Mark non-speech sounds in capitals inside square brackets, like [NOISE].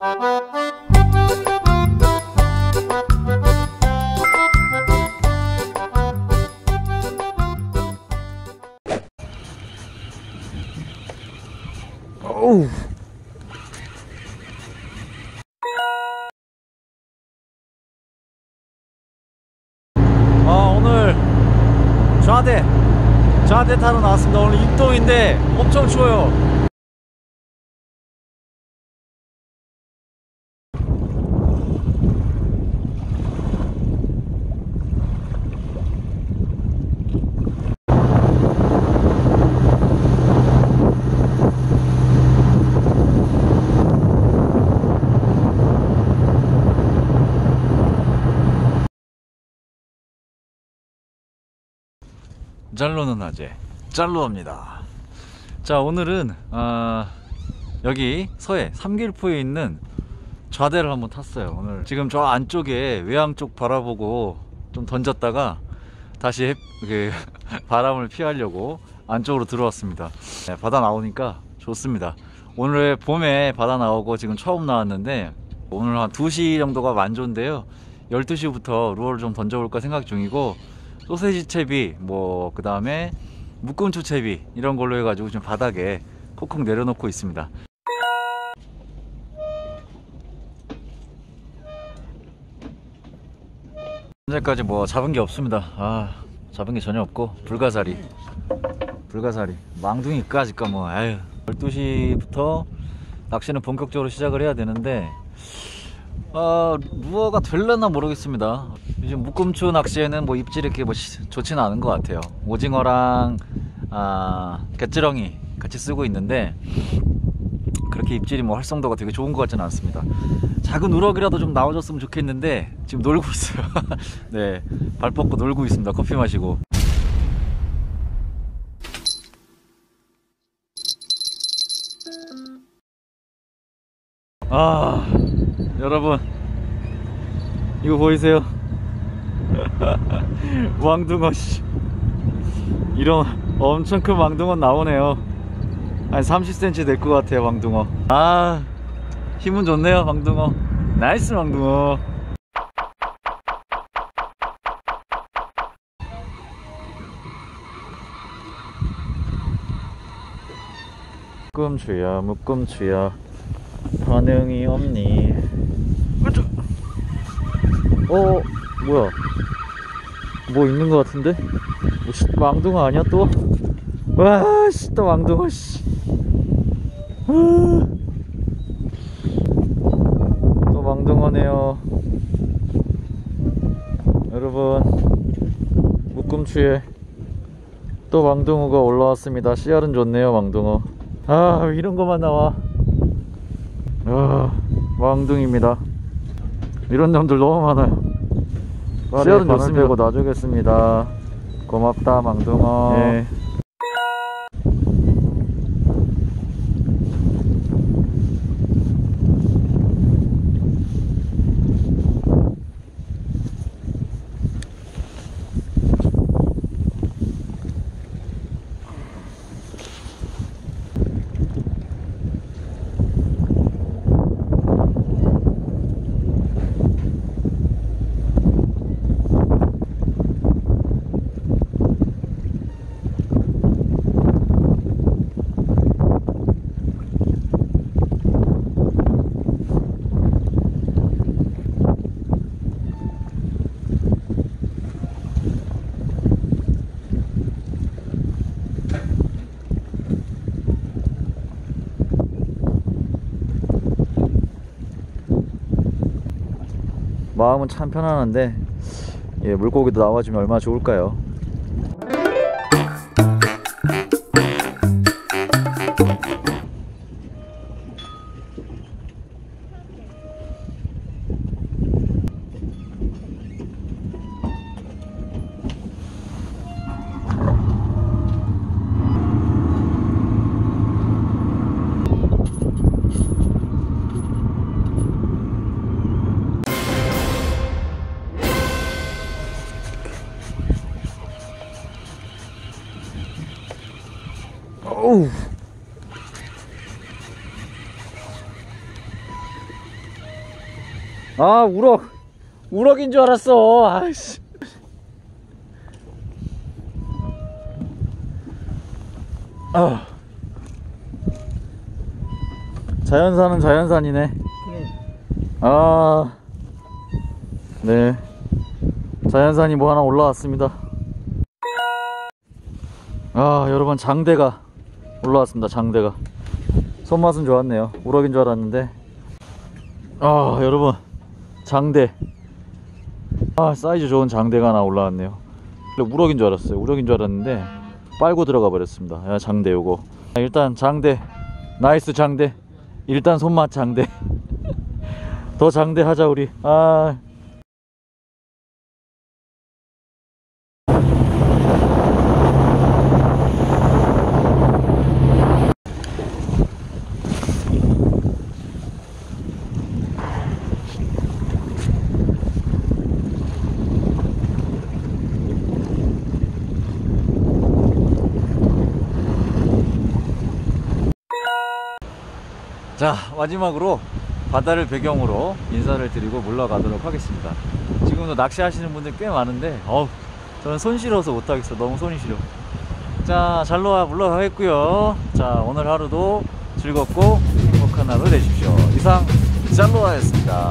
아 오늘 좌대 좌대 타러 나왔습니다. 오늘 입동인데 엄청 추워요 짤로는 낮에 짤로합니다. 자 오늘은 아, 여기 서해 삼길포에 있는 좌대를 한번 탔어요. 오늘 지금 저 안쪽에 외항 쪽 바라보고 좀 던졌다가 다시 햇- 그 [LAUGHS] 바람을 피하려고 안쪽으로 들어왔습니다. 네, 바다 나오니까 좋습니다. 오늘 봄에 바다 나오고 지금 처음 나왔는데 오늘 한 2시 정도가 만조인데요. 12시부터 루어를 좀 던져볼까 생각 중이고 소세지 채비 뭐 그 다음에 묶음추 채비 이런 걸로 해가지고 지금 바닥에 콕콕 내려놓고 있습니다. 현재까지 뭐 잡은 게 없습니다. 아 잡은 게 전혀 없고 불가사리. 불가사리. 망둥이까지까 뭐 아유. 12시부터 낚시는 본격적으로 시작을 해야 되는데 아 루어가 될려나 모르겠습니다. 요즘 묶음추 낚시에는 뭐 입질이 이렇게 뭐 시- 좋지는 않은 것 같아요. 오징어랑 아 갯지렁이 같이 쓰고 있는데 그렇게 입질이 뭐 활성도가 되게 좋은 것 같지는 않습니다. 작은 우럭이라도 좀 나와줬으면 좋겠는데 지금 놀고 있어요. [LAUGHS] 네 발 뻗고 놀고 있습니다. 커피 마시고. 아 여러분 이거 보이세요? [LAUGHS] 망둥어 씨. 이런 엄청 큰 망둥어 나오네요. 한 30cm 될 것 같아요 망둥어. 아 힘은 좋네요 망둥어. nice 망둥어. 묶음추야 묶음추야 반응이 없니. 어 뭐야? 뭐 있는 것 같은데? 뭐, 씨, 왕둥어 아니야 또? 와씨 또 왕둥어 씨. 아. 또 왕둥어네요. 여러분 묶음추에 또 왕둥어가 올라왔습니다. 씨알은 좋네요 왕둥어 아 이런 것만 나와. 아 왕둥입니다 이런 놈들 너무 많아요. 씨알은 좋습니다. 고 놔주겠습니다. 고맙다 망둥어. 네. 마음은 참 편안한데 예, 물고기도 나와주면 얼마나 좋을까요? 어우. 아 우럭. 우럭인 줄 알았어. 아이씨. 아. 자연산은 자연산이네. 아, 네. 자연산이 뭐 하나 올라왔습니다. 아, 여러분, 장대가 올라왔습니다. 장대가. 손맛은 좋았네요. 우럭인 줄 알았는데. 아, 여러분, 장대. 아, 사이즈 좋은 장대가 하나 올라왔네요. 우럭인 줄 알았어요. 우럭인 줄 알았는데, 빨고 들어가 버렸습니다. 야, 장대 요거. 아, 일단 장대. nice 장대. 일단 손맛 장대. [LAUGHS] 더 장대 하자 우리 아 자 마지막으로 바다를 배경으로 인사를 드리고 물러가도록 하겠습니다. 지금도 낚시하시는 분들 꽤 많은데 어우 저는 손 시려서 못하겠어. 너무 손이 시려. 자 잘로와 물러가겠고요. 자 오늘 하루도 즐겁고 행복한 하루 되십시오. 이상 잘로와였습니다